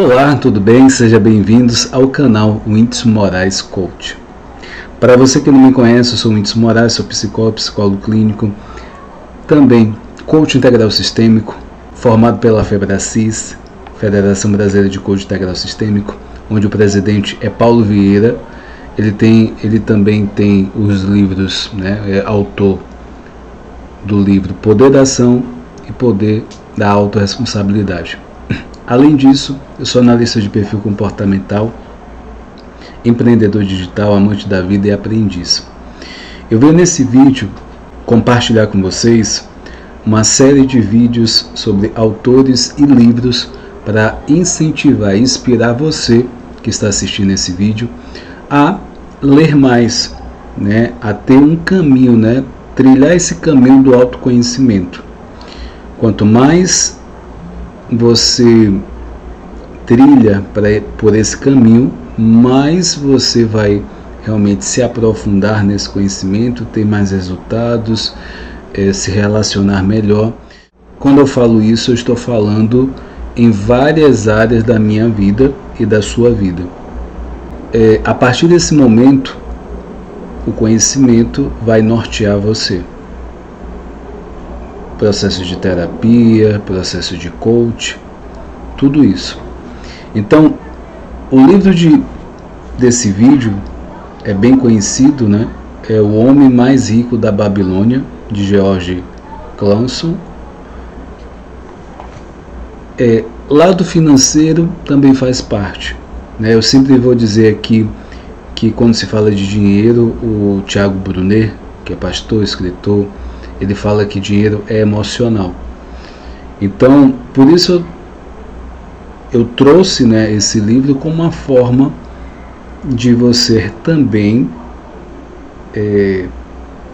Olá, tudo bem? Sejam bem-vindos ao canal Whindersson Moraes Coach. Para você que não me conhece, eu sou Whindersson Moraes, sou psicólogo, psicólogo clínico, também coach integral sistêmico, formado pela FEBRACIS, Federação Brasileira de Coach Integral Sistêmico, onde o presidente é Paulo Vieira. Ele, tem, ele também tem os livros, né, é autor do livro Poder da Ação e Poder da Autoresponsabilidade. Além disso, eu sou analista de perfil comportamental, empreendedor digital, amante da vida e aprendiz. Eu venho nesse vídeo compartilhar com vocês uma série de vídeos sobre autores e livros para incentivar e inspirar você que está assistindo esse vídeo a ler mais, né, a ter um caminho, né, trilhar esse caminho do autoconhecimento. Quanto mais você trilha pra, por esse caminho, mais você vai realmente se aprofundar nesse conhecimento, ter mais resultados, é, se relacionar melhor. Quando eu falo isso, eu estou falando em várias áreas da minha vida e da sua vida. É, a partir desse momento, o conhecimento vai nortear você processo de terapia, processo de coach, tudo isso. Então, o livro de, desse vídeo é bem conhecido, né? É O Homem Mais Rico da Babilônia, de George Clason. É, lado financeiro também faz parte. Né? Eu sempre vou dizer aqui que quando se fala de dinheiro, o Tiago Brunet, que é pastor, escritor, ele fala que dinheiro é emocional. Então, por isso eu, eu trouxe né, esse livro como uma forma de você também é,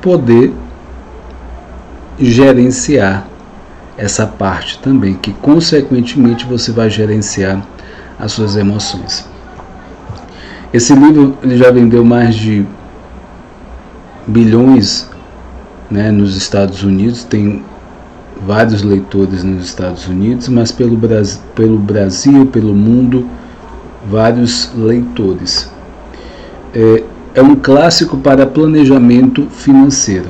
poder gerenciar essa parte também, que consequentemente você vai gerenciar as suas emoções. Esse livro ele já vendeu mais de bilhões né, nos Estados Unidos, tem vários leitores nos Estados Unidos, mas pelo, Brasil, pelo Brasil, pelo mundo, vários leitores. É, é um clássico para planejamento financeiro.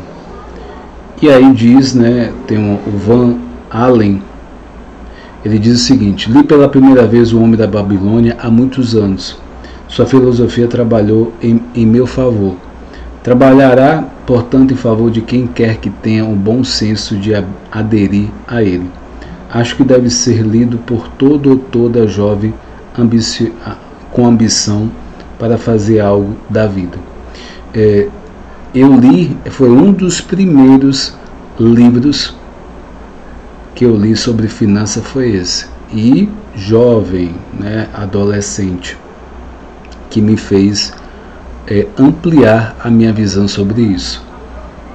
E aí diz, né, tem um, o Van Allen, ele diz o seguinte: Li pela primeira vez O Homem da Babilônia há muitos anos. Sua filosofia trabalhou em, em meu favor. Trabalhará portanto, em favor de quem quer que tenha um bom senso de aderir a ele. Acho que deve ser lido por todo ou toda jovem ambici com ambição para fazer algo da vida. É, eu li, foi um dos primeiros livros que eu li sobre finança foi esse. E jovem, né, adolescente, que me fez é, ampliar a minha visão sobre isso.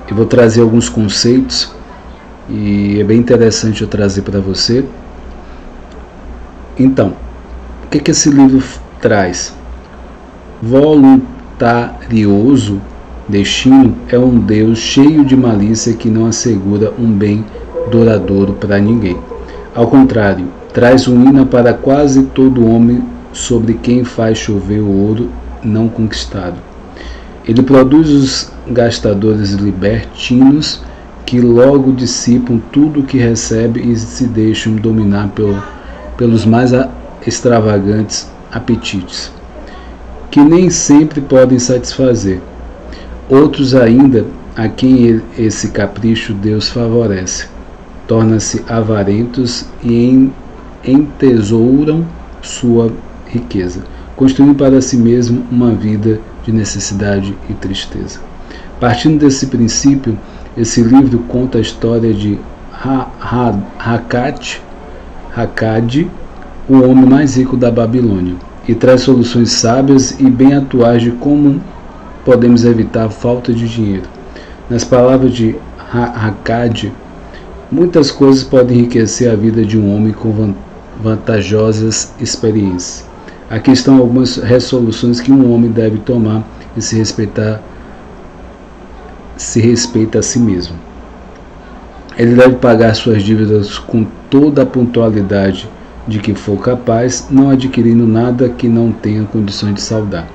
Eu vou trazer alguns conceitos e é bem interessante eu trazer para você. Então, o que, que esse livro traz? Voluntarioso destino é um Deus cheio de malícia que não assegura um bem duradouro para ninguém. Ao contrário, traz ruína para quase todo homem sobre quem faz chover o ouro não conquistado. Ele produz os gastadores libertinos que logo dissipam tudo o que recebe e se deixam dominar pelo, pelos mais extravagantes apetites, que nem sempre podem satisfazer. Outros ainda a quem esse capricho Deus favorece, tornam-se avarentos e entesouram sua riqueza construindo para si mesmo uma vida de necessidade e tristeza. Partindo desse princípio, esse livro conta a história de Hakat, Hakad, o homem mais rico da Babilônia, e traz soluções sábias e bem atuais de como podemos evitar a falta de dinheiro. Nas palavras de Hakad, muitas coisas podem enriquecer a vida de um homem com vantajosas experiências. Aqui estão algumas resoluções que um homem deve tomar e se respeitar se respeita a si mesmo. Ele deve pagar suas dívidas com toda a pontualidade de que for capaz, não adquirindo nada que não tenha condições de saudar.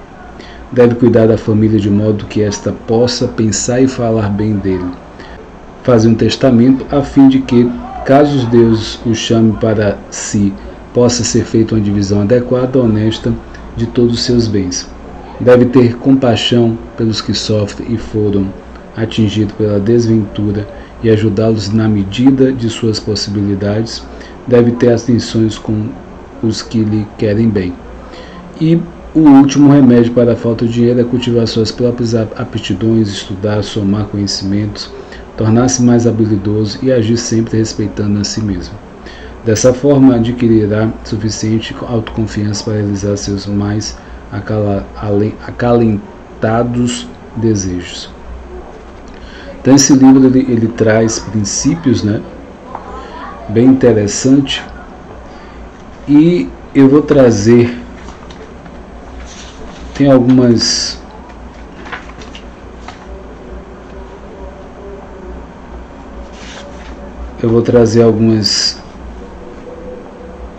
Deve cuidar da família de modo que esta possa pensar e falar bem dele. Fazer um testamento a fim de que, caso os deuses o chame para si, possa ser feita uma divisão adequada, honesta de todos os seus bens. Deve ter compaixão pelos que sofrem e foram atingidos pela desventura e ajudá-los na medida de suas possibilidades. Deve ter atenções com os que lhe querem bem. E o último remédio para a falta de dinheiro é cultivar suas próprias aptidões, estudar, somar conhecimentos, tornar-se mais habilidoso e agir sempre respeitando a si mesmo. Dessa forma, adquirirá suficiente autoconfiança para realizar seus mais acalentados desejos. Então, esse livro ele, ele traz princípios, né? Bem interessante. E eu vou trazer tem algumas eu vou trazer algumas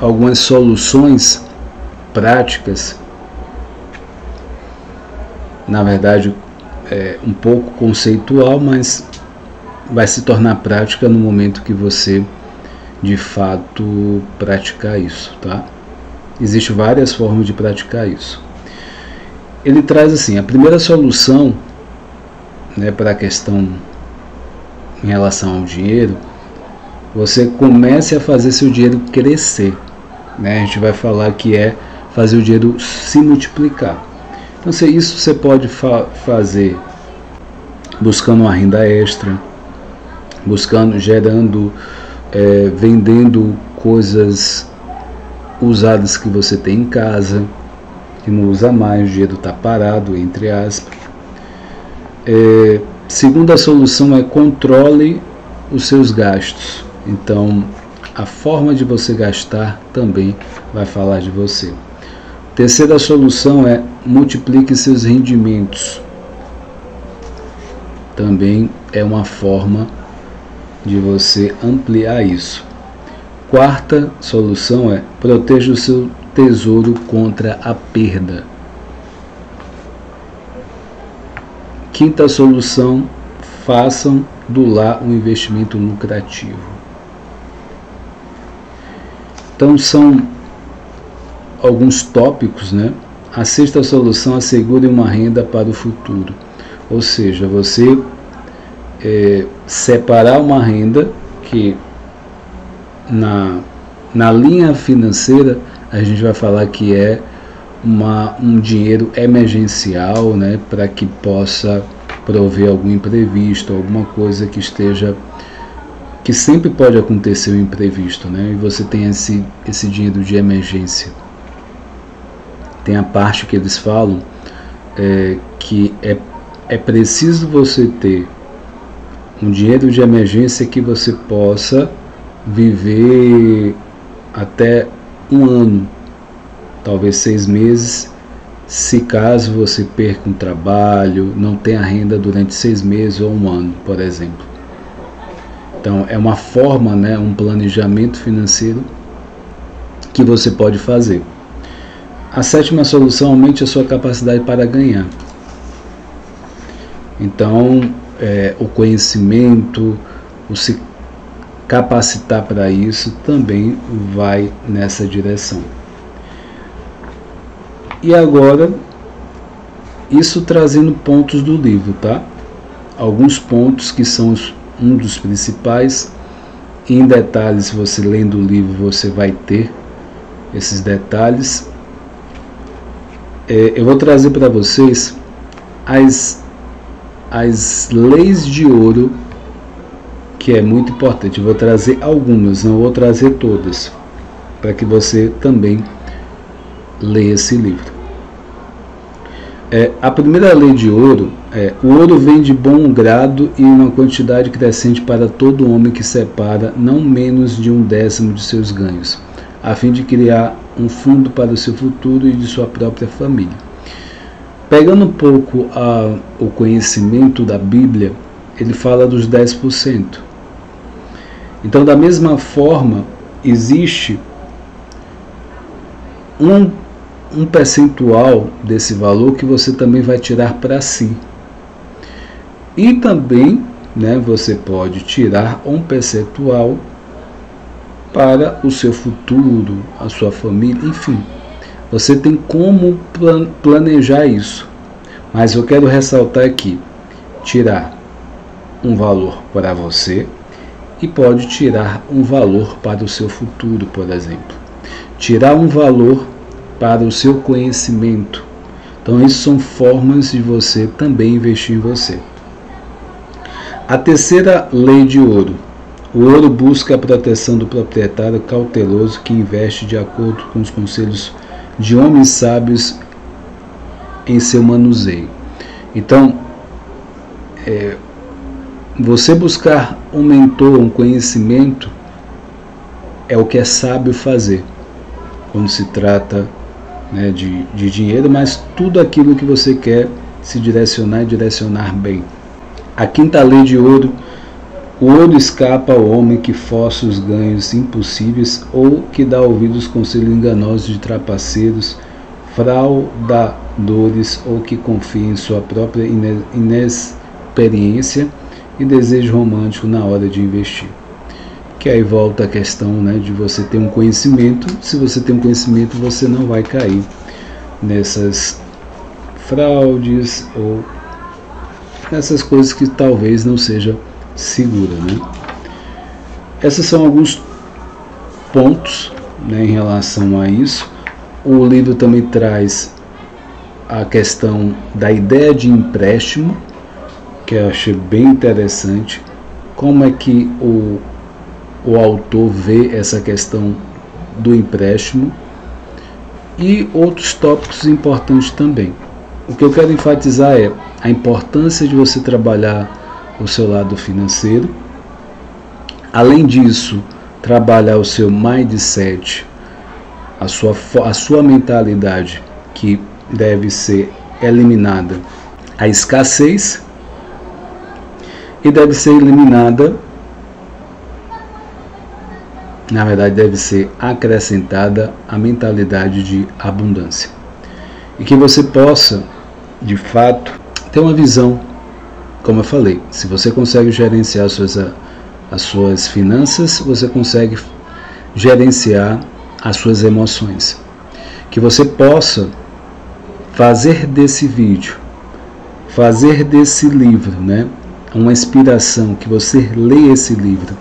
algumas soluções práticas. Na verdade é um pouco conceitual mas vai se tornar prática no momento que você de fato praticar isso tá? Existem várias formas de praticar isso. Ele traz assim, a primeira solução né, para a questão em relação ao dinheiro, você comece a fazer seu dinheiro crescer. Né? A gente vai falar que é fazer o dinheiro se multiplicar. Então, se isso você pode fa fazer buscando uma renda extra, buscando, gerando, é, vendendo coisas usadas que você tem em casa, que não usa mais, o dinheiro está parado, entre aspas. É, segunda solução é controle os seus gastos. Então, a forma de você gastar também vai falar de você. Terceira solução é multiplique seus rendimentos. Também é uma forma de você ampliar isso. Quarta solução é proteja o seu tesouro contra a perda. Quinta solução: façam do lar um investimento lucrativo. Então são alguns tópicos, né? A sexta solução assegure uma renda para o futuro, ou seja, você é, separar uma renda que na, na linha financeira a gente vai falar que é uma, um dinheiro emergencial né, para que possa prover algum imprevisto, alguma coisa que esteja que sempre pode acontecer um imprevisto, né? E você tem esse, esse dinheiro de emergência. Tem a parte que eles falam é, que é, é preciso você ter um dinheiro de emergência que você possa viver até um ano, talvez seis meses, se caso você perca um trabalho, não tenha renda durante seis meses ou um ano, por exemplo. Então é uma forma, né, um planejamento financeiro que você pode fazer. A sétima solução aumente a sua capacidade para ganhar. Então, é, o conhecimento, o se capacitar para isso também vai nessa direção. E agora, isso trazendo pontos do livro, tá? Alguns pontos que são um dos principais. Em detalhes, você lendo o livro, você vai ter esses detalhes. É, eu vou trazer para vocês as, as leis de ouro que é muito importante. vou trazer algumas, não vou trazer todas, para que você também leia esse livro. É, a primeira lei de ouro é: o ouro vem de bom grado e uma quantidade crescente para todo homem que separa não menos de um décimo de seus ganhos, a fim de criar um fundo para o seu futuro e de sua própria família. Pegando um pouco a, o conhecimento da Bíblia, ele fala dos 10%. Então, da mesma forma, existe um, um percentual desse valor que você também vai tirar para si. E também né, você pode tirar um percentual para o seu futuro, a sua família, enfim. Você tem como planejar isso. Mas eu quero ressaltar aqui: tirar um valor para você e pode tirar um valor para o seu futuro, por exemplo. Tirar um valor para o seu conhecimento. Então, isso são formas de você também investir em você. A terceira lei de ouro. O ouro busca a proteção do proprietário cauteloso que investe de acordo com os conselhos de homens sábios em seu manuseio. Então, é, você buscar um mentor, um conhecimento, é o que é sábio fazer quando se trata né, de, de dinheiro, mas tudo aquilo que você quer se direcionar e direcionar bem. A quinta lei de ouro: o ouro escapa ao homem que força os ganhos impossíveis ou que dá ouvidos aos conselhos enganosos de trapaceiros, fraudadores ou que confia em sua própria inexperiência e desejo romântico na hora de investir. Que aí volta a questão né, de você ter um conhecimento. Se você tem um conhecimento, você não vai cair nessas fraudes ou essas coisas que talvez não seja segura. Né? Esses são alguns pontos né, em relação a isso. O livro também traz a questão da ideia de empréstimo, que eu achei bem interessante, como é que o, o autor vê essa questão do empréstimo e outros tópicos importantes também. O que eu quero enfatizar é a importância de você trabalhar o seu lado financeiro. Além disso, trabalhar o seu mindset, a sua, a sua mentalidade que deve ser eliminada. A escassez e deve ser eliminada, na verdade, deve ser acrescentada a mentalidade de abundância. E que você possa, de fato, ter uma visão, como eu falei, se você consegue gerenciar as suas, as suas finanças, você consegue gerenciar as suas emoções. Que você possa fazer desse vídeo, fazer desse livro, né? uma inspiração que você leia esse livro,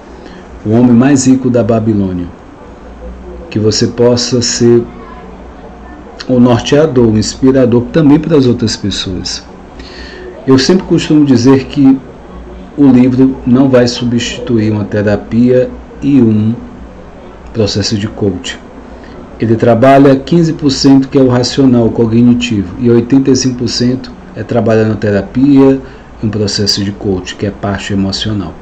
O Homem Mais Rico da Babilônia, que você possa ser o norteador, o inspirador também para as outras pessoas. Eu sempre costumo dizer que o livro não vai substituir uma terapia e um processo de coaching. Ele trabalha 15% que é o racional, o cognitivo, e 85% é trabalhar na terapia, um processo de coach, que é parte emocional.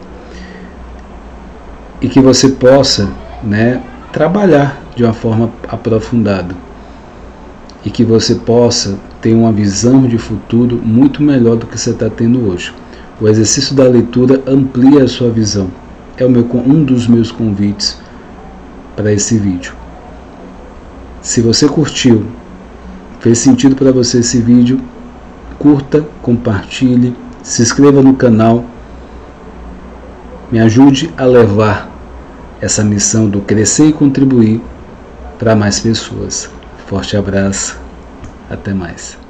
E que você possa né, trabalhar de uma forma aprofundada. E que você possa ter uma visão de futuro muito melhor do que você está tendo hoje. O exercício da leitura amplia a sua visão. É meu, um dos meus convites para esse vídeo. Se você curtiu, fez sentido para você esse vídeo, curta, compartilhe se inscreva no canal, me ajude a levar essa missão do crescer e contribuir para mais pessoas. Forte abraço, até mais.